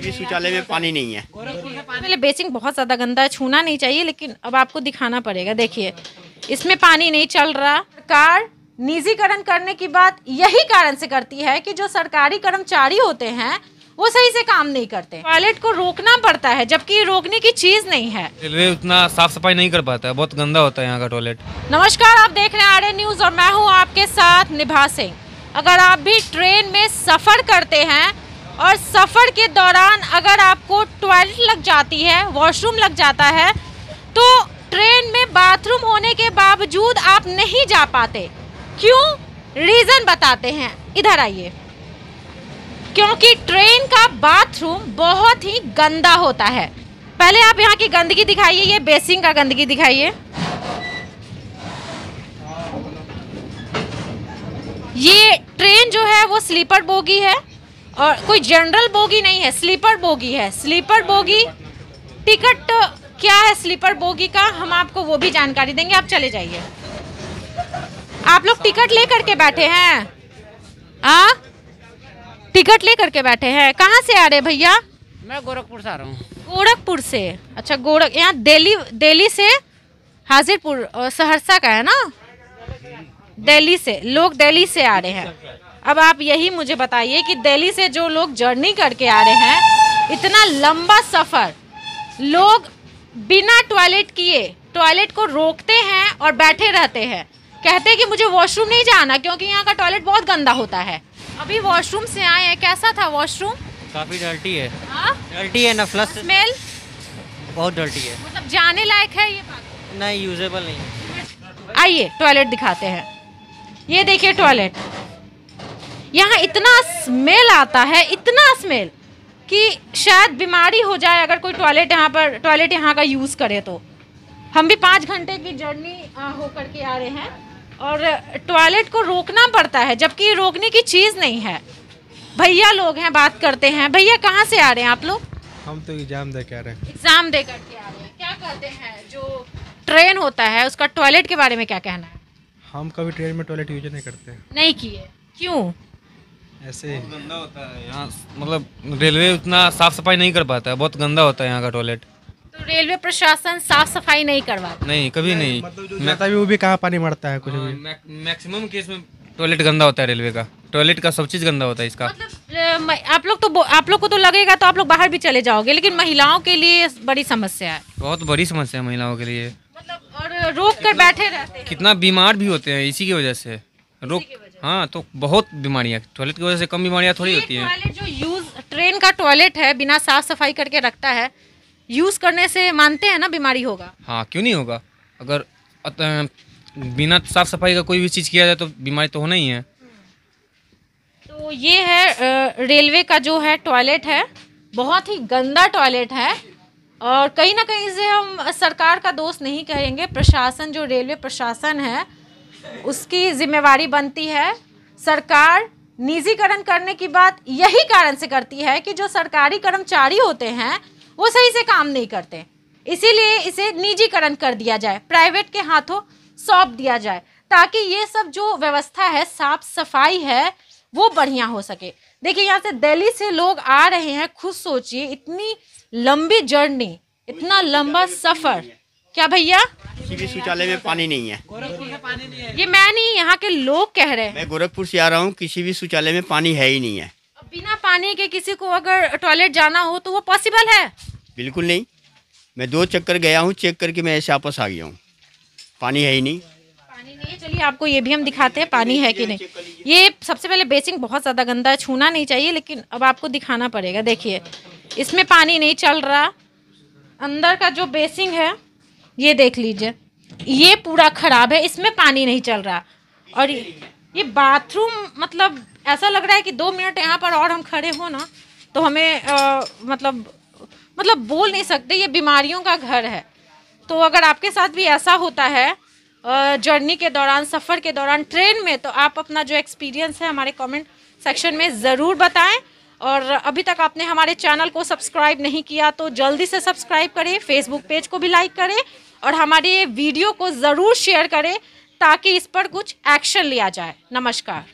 किसी भी शौचालय में पानी नहीं है। पहले बेसिंग बहुत ज़्यादा गंदा है छूना नहीं चाहिए लेकिन अब आपको दिखाना पड़ेगा। देखिए इसमें पानी नहीं चल रहा। सरकार निजीकरण करने की बात यही कारण से करती है कि जो सरकारी कर्मचारी होते हैं वो सही से काम नहीं करते। टॉयलेट को रोकना पड़ता है जबकि रोकने की चीज़ नहीं है। रेलवे उतना साफ़ सफ़ाई नहीं कर पाता है बहुत गंदा होता है यहाँ का टॉयलेट। नमस्कार आप देख रहे हैं आर्य न्यूज़ और मैं हूँ आपके साथ निभा सिंह। अगर आप भी ट्रेन में सफ़र करते हैं और सफ़र के दौरान अगर आपको टॉयलेट लग जाती है वॉशरूम लग जाता है तो ट्रेन में बाथरूम होने के बावजूद आप नहीं जा पाते। क्यों? रीजन बताते हैं। इधर आइए। क्योंकि ट्रेन का बाथरूम बहुत ही गंदा होता है। पहले आप यहाँ की गंदगी दिखाइए, ये बेसिंग का गंदगी दिखाइए। ये ट्रेन जो है, वो स्लीपर बोगी है। और कोई जनरल बोगी नहीं है स्लीपर बोगी है। स्लीपर बोगी टिकट क्या है स्लीपर बोगी का हम आपको वो भी जानकारी देंगे आप चले जाइए। आप लोग टिकट ले करके बैठे हैं। आ? टिकट ले करके बैठे हैं। कहाँ से आ रहे हैं भैया? मैं गोरखपुर से आ रहा हूँ। गोरखपुर से। अच्छा गोरख यहाँ दिल्ली दिल्ली से हाजिरपुर सहरसा का है ना? दिल्ली से लोग दिल्ली से आ रहे हैं। अब आप यही मुझे बताइए कि दिल्ली से जो लोग जर्नी करके आ रहे हैं इतना लंबा सफ़र लोग बिना टॉयलेट किए टॉयलेट को रोकते हैं और बैठे रहते हैं। कहते हैं कि मुझे वॉशरूम नहीं जाना क्योंकि यहाँ का टॉयलेट बहुत गंदा होता है। अभी वॉशरूम से आए हैं कैसा था वॉशरूम? काफ़ी डर्टी है। हाँ? डर्टी है ना फ्लश स्मेल बहुत डर्टी है। मतलब जाने लायक है ये नहीं यूजेबल नहीं आइए टॉयलेट दिखाते हैं। ये देखिए टॉयलेट। यहाँ इतना स्मेल आता है इतना स्मेल कि शायद बीमारी हो जाए अगर कोई टॉयलेट यहाँ पर टॉयलेट यहाँ का यूज़ करे तो। हम भी पाँच घंटे की जर्नी होकर के आ रहे हैं और टॉयलेट को रोकना पड़ता है जबकि रोकने की चीज़ नहीं है। भैया लोग हैं बात करते हैं। भैया कहाँ से आ रहे हैं आप लोग? हम तो एग्ज़ाम दे के आ रहे हैं। एग्ज़ाम दे करके आ रहे हैं। क्या कहते हैं? जो ट्रेन होता है उसका टॉयलेट के बारे में क्या कहना है? हम कभी ट्रेन में टॉयलेट यूज़ नहीं करते। नहीं किए। क्यों? ऐसे ही गंदा होता है यहाँ। मतलब रेलवे उतना साफ़ सफ़ाई नहीं कर पाता है बहुत गंदा होता है यहाँ का टॉयलेट तो रेलवे प्रशासन साफ़ सफ़ाई नहीं करवाता? नहीं कभी नहीं मतलब जो जाता भी वो भी कहाँ पानी मरता है कुछ भी। मैक्सिमम केस में टॉयलेट गंदा होता है रेलवे का। टॉयलेट का सब चीज़ गंदा होता है इसका। मतलब आप लोग तो आप लोग को तो लगेगा तो आप लोग बाहर भी चले जाओगे लेकिन महिलाओं के लिए बड़ी समस्या है। बहुत बड़ी समस्या है महिलाओं के लिए। मतलब और रोक कर बैठे रहते हैं। कितना बीमार भी होते हैं इसी की वजह से। रोग हाँ तो बहुत बीमारियाँ टॉयलेट की वजह से कम बीमारियाँ थोड़ी होती हैं। जो यूज़ ट्रेन का टॉयलेट है बिना साफ़ सफ़ाई करके रखता है यूज़ करने से मानते हैं ना बीमारी होगा? हाँ क्यों नहीं होगा? अगर बिना साफ़ सफ़ाई का कोई भी चीज़ किया जाए तो बीमारी तो होना ही है। तो ये है रेलवे का जो है टॉयलेट है बहुत ही गंदा टॉयलेट है और कहीं ना कहीं से हम सरकार का दोष नहीं कहेंगे प्रशासन जो रेलवे प्रशासन है उसकी जिम्मेवारी बनती है। सरकार निजीकरण करने की बात यही कारण से करती है कि जो सरकारी कर्मचारी होते हैं, वो सही से काम नहीं करते। इसीलिए इसे निजीकरण कर दिया जाए, प्राइवेट के हाथों सौंप दिया जाए, ताकि ये सब जो व्यवस्था है साफ़ सफ़ाई है, वो बढ़िया हो सके। देखिए, यहाँ से दिल्ली से लोग आ रहे हैं, खुद सोचिए, इतनी लंबी जर्नी, इतना लंबा सफ़र। क्या भैया? शौचालय में पानी नहीं है। ये मैं नहीं यहाँ के लोग कह रहे हैं। मैं गोरखपुर से आ रहा हूँ किसी भी शौचालय में पानी है ही नहीं है। बिना पानी के किसी को अगर टॉयलेट जाना हो तो वो पॉसिबल है? बिल्कुल नहीं। मैं दो चक्कर गया हूँ चेक करके मैं ऐसे वापस आ गया हूँ। पानी है ही नहीं। पानी नहीं है चलिए आपको ये भी हम दिखाते हैं पानी है कि नहीं। ये सबसे पहले बेसिंग बहुत ज़्यादा गंदा है छूना नहीं चाहिए लेकिन अब आपको दिखाना पड़ेगा। देखिए इसमें पानी नहीं चल रहा। अंदर का जो बेसिंग है ये देख लीजिए। ये पूरा खराब है इसमें पानी नहीं चल रहा। और ये बाथरूम मतलब ऐसा लग रहा है कि दो मिनट यहाँ पर और हम खड़े हो ना तो हमें अ, मतलब मतलब बोल नहीं सकते ये बीमारियों का घर है। तो अगर आपके साथ भी ऐसा होता है जर्नी के दौरान सफ़र के दौरान ट्रेन में तो आप अपना जो एक्सपीरियंस है हमारे कमेंट सेक्शन में ज़रूर बताएँ। और अभी तक आपने हमारे चैनल को सब्सक्राइब नहीं किया तो जल्दी से सब्सक्राइब करें फेसबुक पेज को भी लाइक करें और हमारे वीडियो को ज़रूर शेयर करें ताकि इस पर कुछ एक्शन लिया जाए। नमस्कार।